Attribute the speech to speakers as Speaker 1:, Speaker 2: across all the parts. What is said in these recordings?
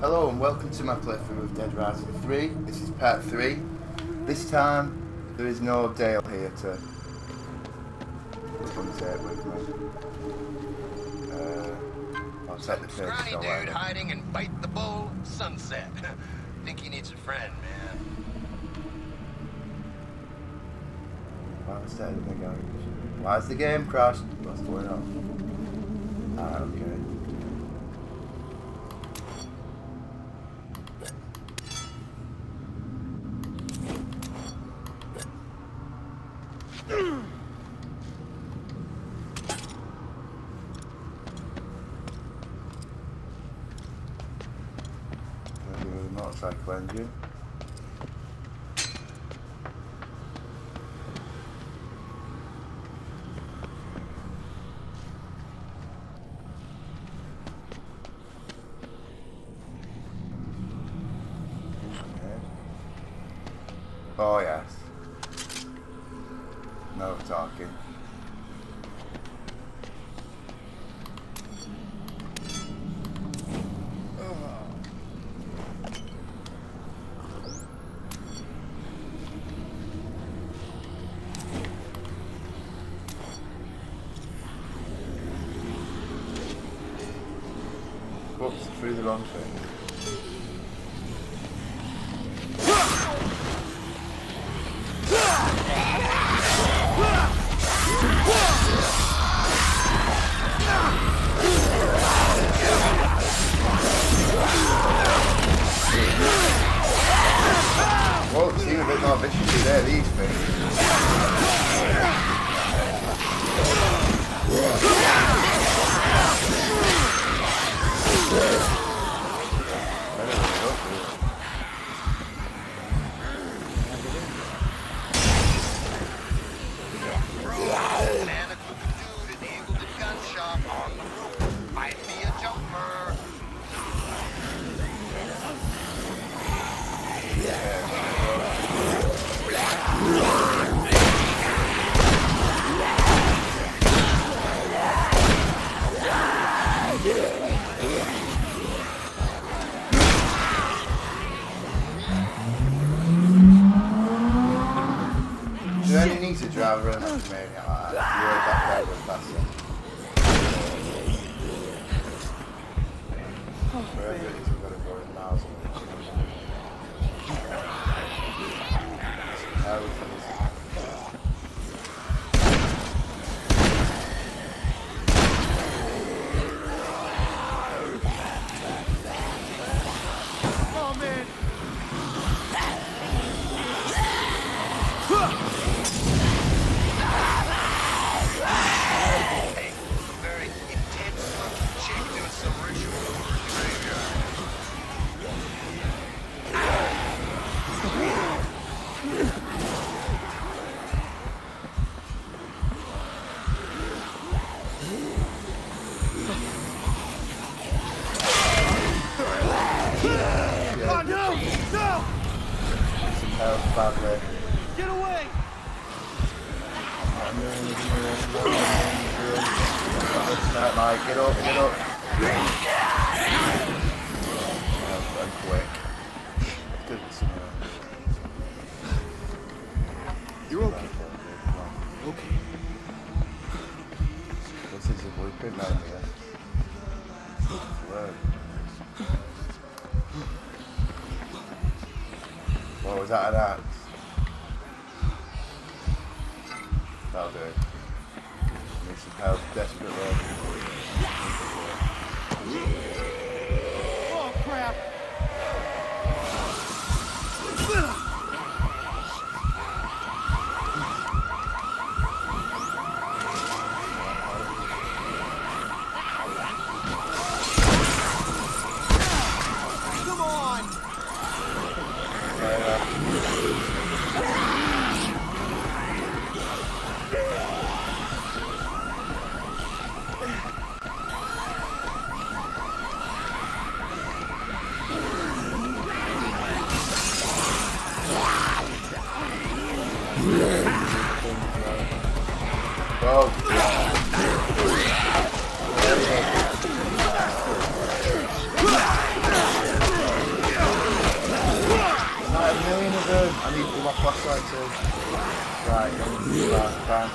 Speaker 1: Hello and welcome to my playthrough of Dead Rising 3. This is part 3. This time, there is no Dale here to contact with me. Uh, I'll take the page
Speaker 2: Scrawny dude hiding and bite the bull, sunset. Think he needs a friend, man.
Speaker 1: Why was that in the garage? Why is the game crashed? What's going on? Ah, okay. Maybe with a motorcycle engine. Oh yes. No talking. Bit more viciously there, these things. You only need to drive around like a Help desperately.
Speaker 3: Oh, crap!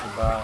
Speaker 1: Bar,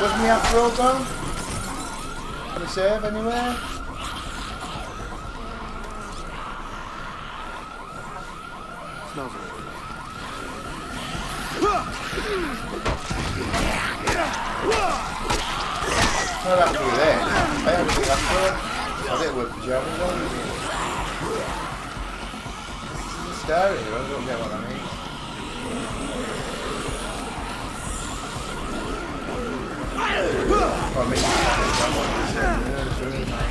Speaker 1: Wasn't the afro gone? Can we save anywhere?
Speaker 3: Smells right.
Speaker 1: Not that through there. I had a big afro. I did it with pajamas on. Is scary, I don't get what that means. Oh, maybe that one.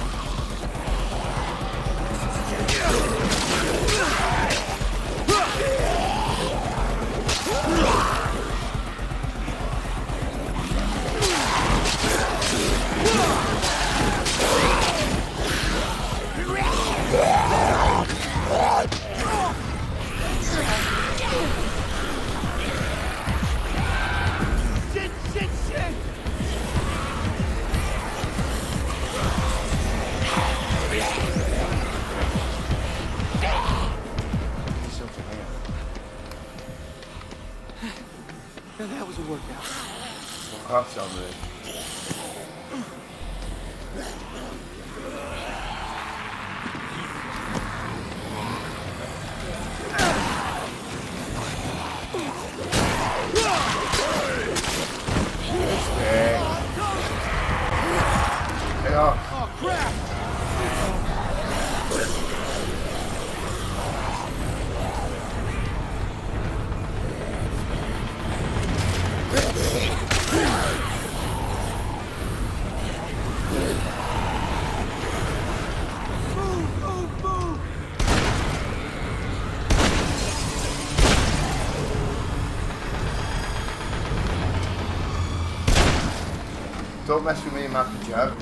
Speaker 1: Don't mess with me in my pajamas.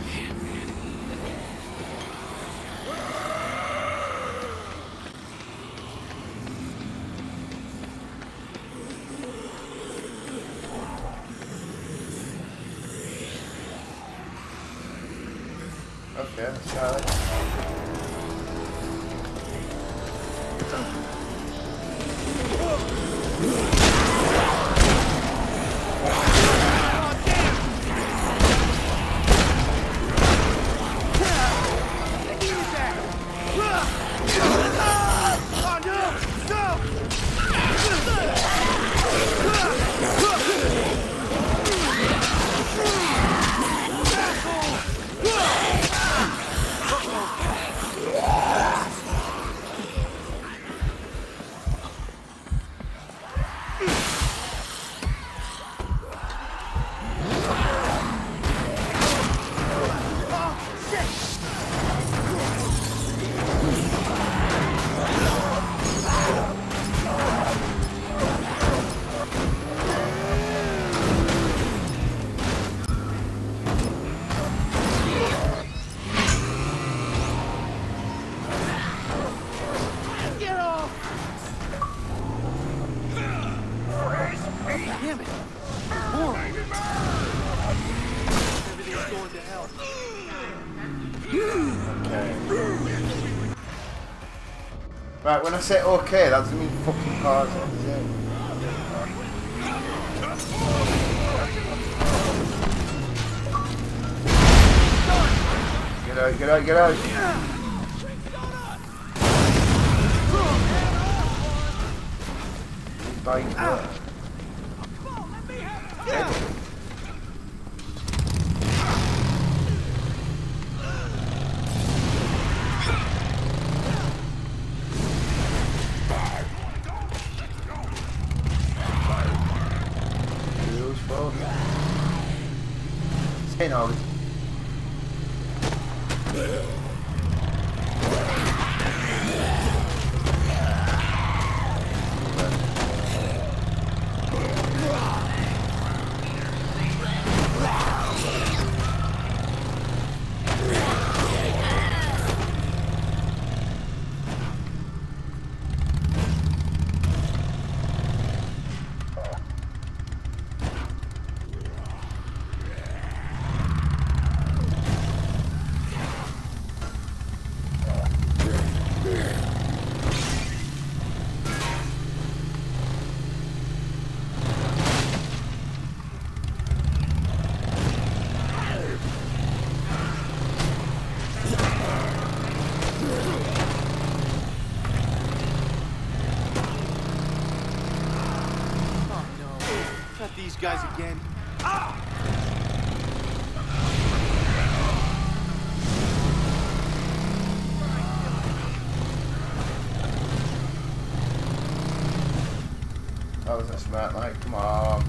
Speaker 1: when I say okay, that doesn't mean fucking cars. Get out, get out, get out.
Speaker 3: Bang. $10 guys again.
Speaker 1: That was a smart night. Come on.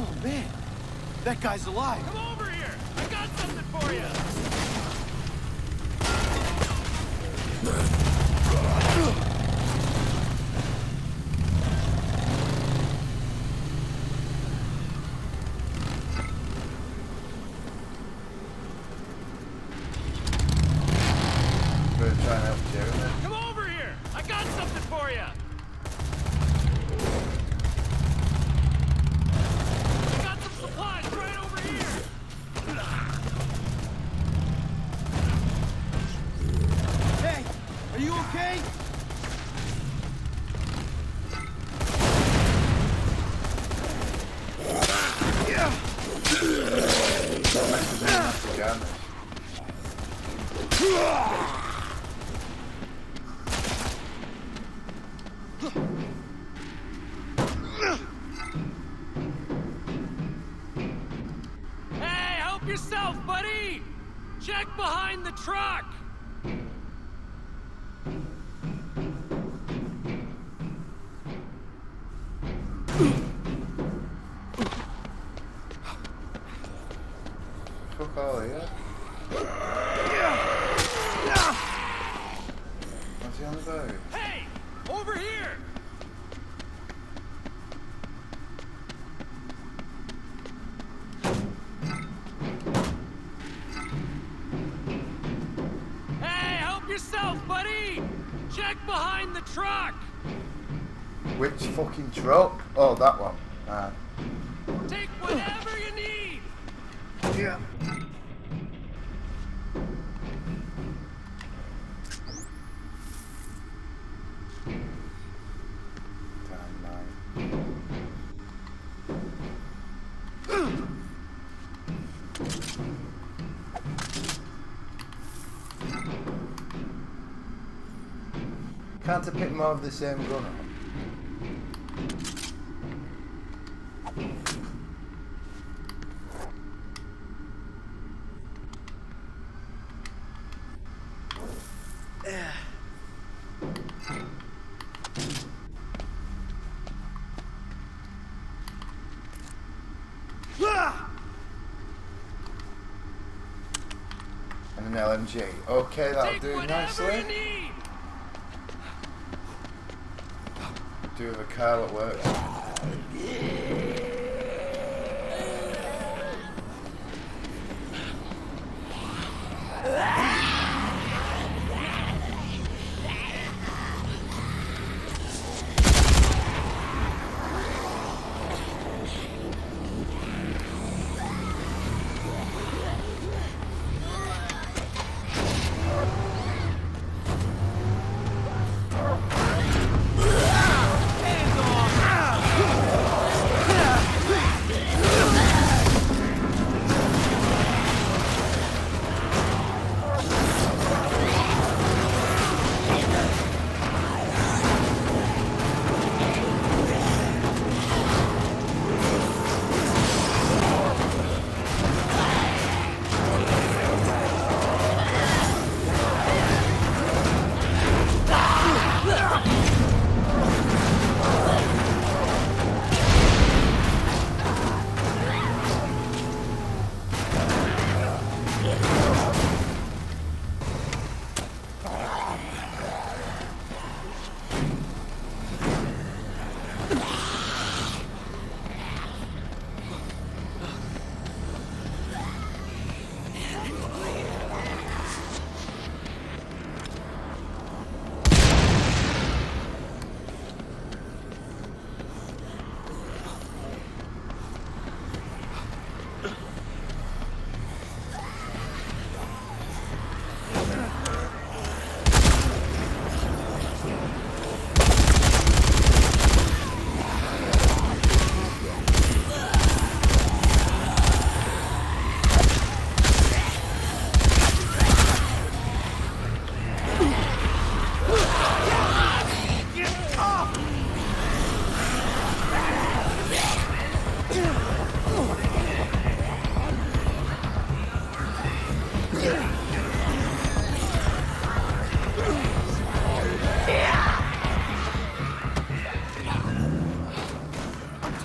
Speaker 3: Oh man. That guy's alive.
Speaker 4: Come over here! I got something for you! Ah! Behind the truck!
Speaker 1: Which fucking truck? Oh, that one. Ah.
Speaker 4: Take whatever you need!
Speaker 1: Yeah. Of the same gun up? And an LMG. Okay, that'll
Speaker 4: Take
Speaker 1: do nicely.
Speaker 4: need!
Speaker 1: Do with a car at work.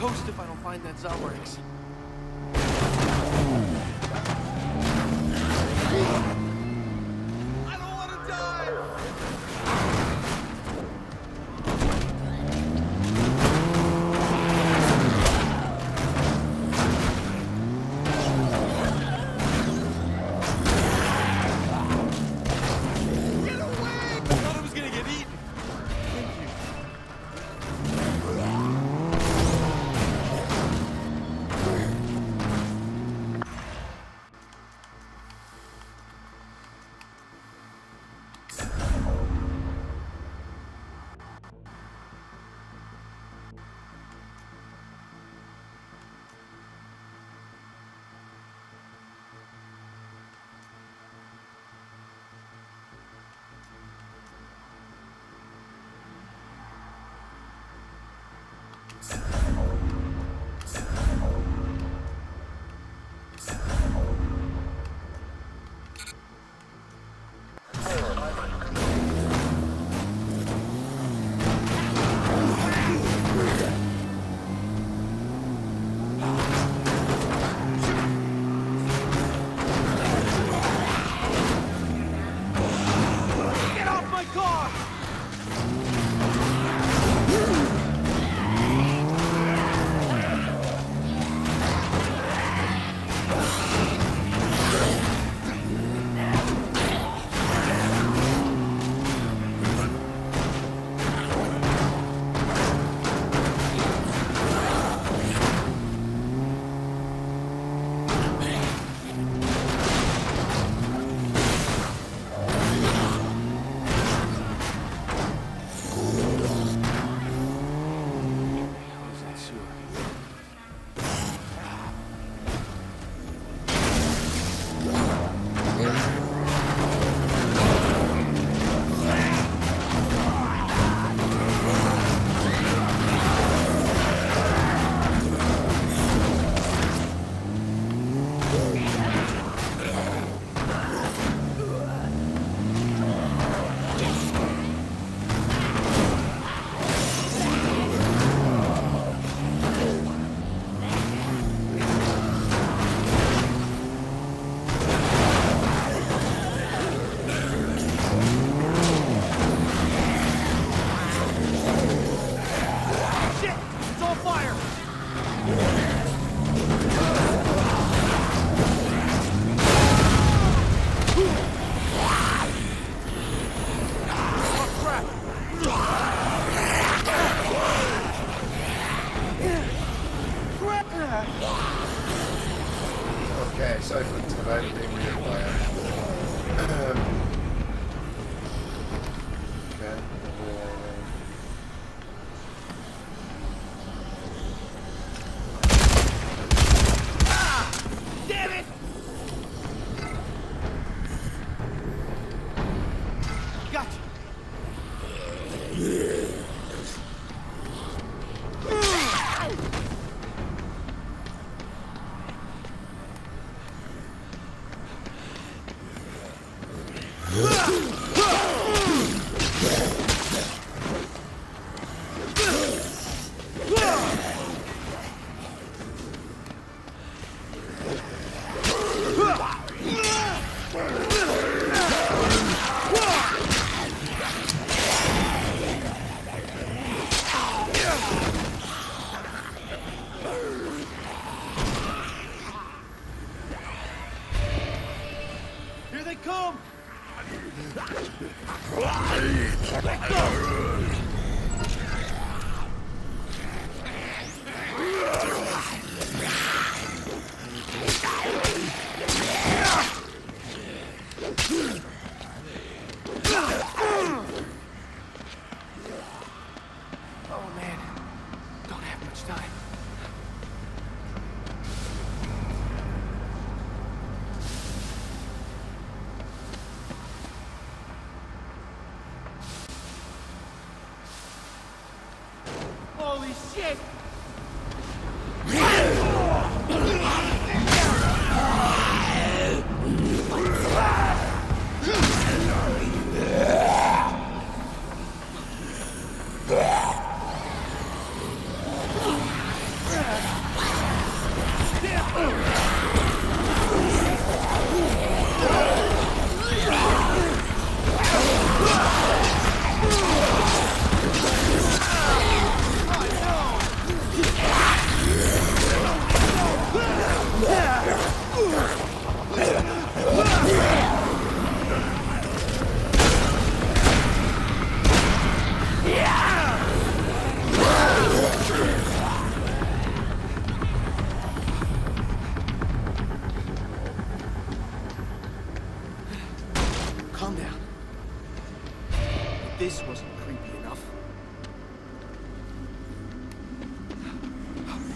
Speaker 3: toast if I don't find that Zelrix. Here they come! Let!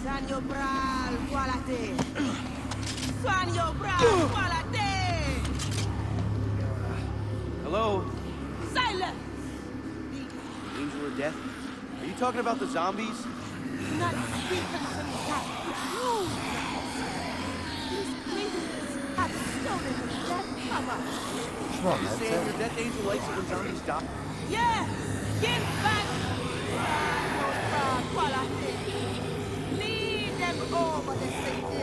Speaker 5: Sanyo Bral, Kualate. Sanyo Bral, Kualate.
Speaker 3: Hello?
Speaker 5: Silence!
Speaker 3: Angel of Death? Are you talking about the zombies?
Speaker 5: Not that. These creatures have stolen the death us.
Speaker 1: Come on,
Speaker 3: You
Speaker 1: man.
Speaker 3: saying your Death Angel likes it when zombies die?
Speaker 5: Yeah! Give back! Sanyo Bral, Kualate. Lead them over the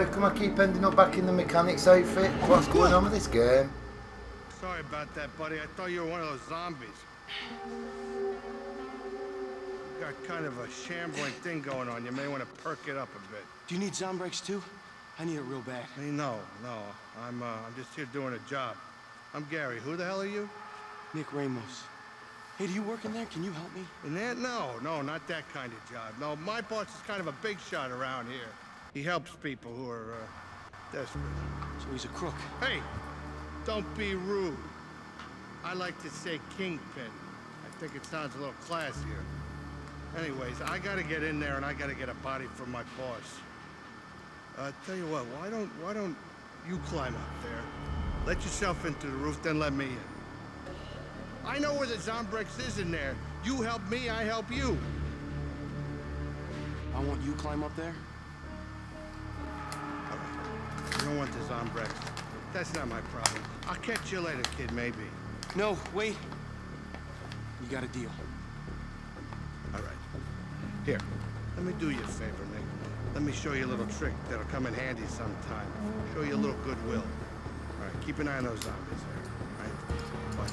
Speaker 1: How come I keep ending up back in the mechanic's outfit? What's going on with this game?
Speaker 6: Sorry about that, buddy. I thought you were one of those zombies. Got kind of a shambling thing going on. You may want to perk it up a bit.
Speaker 3: Do you need Zombrex too? I need it real bad.
Speaker 6: Hey, no, no. I'm, uh, I'm just here doing a job. I'm Gary. Who the hell are you?
Speaker 3: Nick Ramos. Hey, do you work in there? Can you help me?
Speaker 6: In there? No, no, not that kind of job. No, my boss is kind of a big shot around here. He helps people who are, uh, desperate.
Speaker 3: So he's a crook.
Speaker 6: Hey, don't be rude. I like to say kingpin. I think it sounds a little classier. Anyways, I gotta get in there and I gotta get a body from my boss. Uh, tell you what, why don't why don't you climb up there? Let yourself into the roof, then let me in. I know where the Zombrex is in there. You help me, I help you.
Speaker 3: I want you climb up there.
Speaker 6: Don't want this on Zombrex. That's not my problem. I'll catch you later, kid, maybe.
Speaker 3: No, wait. You got a deal.
Speaker 6: All right. Here, let me do you a favor, Nick. Let me show you a little trick that'll come in handy sometime. Show you a little goodwill. All right, keep an eye on those zombies there. All right? Watch.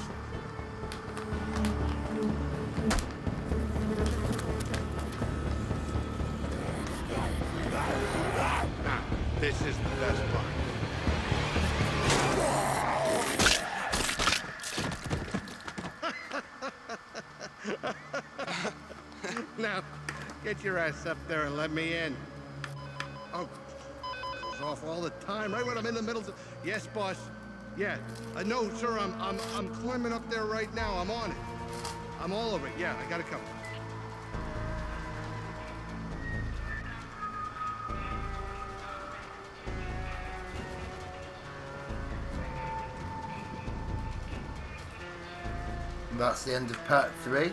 Speaker 6: This is the best part. Get your ass up there and let me in. Oh, goes off all the time, right when I'm in the middle of... Yes, boss. Yeah. Uh, no, sir, I'm, I'm, I'm climbing up there right now. I'm on it. I'm all over it. Yeah, I gotta come.
Speaker 1: That's the end of part three.